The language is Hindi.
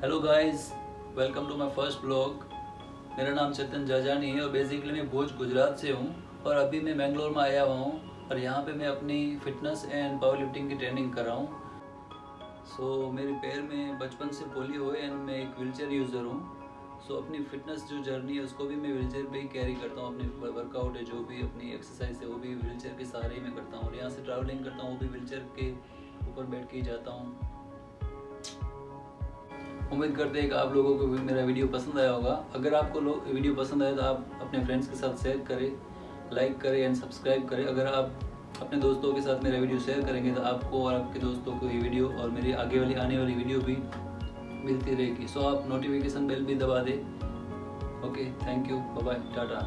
Hello guys welcome to my first blog मेरा नाम चेतन जाजानी है और बेसिकली मैं भोज गुजरात से हूँ और अभी मैं बेंगलोर में आया हुआ हूँ और यहाँ पे मैं अपनी फिटनेस एंड पावर लिफ्टिंग की ट्रेनिंग कर रहा हूँ। सो so, मेरे पैर में बचपन से पोलियो है एंड मैं एक व्हीलचेयर यूज़र हूँ। सो so, अपनी फिटनेस जो जर्नी है उसको भी मैं व्हीलचेयर पे ही कैरी करता हूँ। अपनी वर्कआउट है जो भी अपनी एक्सरसाइज है वो भी व्हीलचेयर के सहारे ही मैं करता हूँ। और यहाँ से ट्रैवलिंग करता हूँ वो भी व्हीलचेयर के ऊपर बैठ के ही जाता हूँ। उम्मीद करते हैं कि आप लोगों को भी मेरा वीडियो पसंद आया होगा। अगर आपको लोग वीडियो पसंद आए तो आप अपने फ्रेंड्स के साथ शेयर करें लाइक करें एंड सब्सक्राइब करें। अगर आप अपने दोस्तों के साथ मेरा वीडियो शेयर करेंगे तो आपको और आपके दोस्तों को ये वीडियो और मेरी आगे वाली, आने वाली वीडियो भी मिलती रहेगी। सो आप नोटिफिकेशन बेल भी दबा दें। Okay thank you bye Tata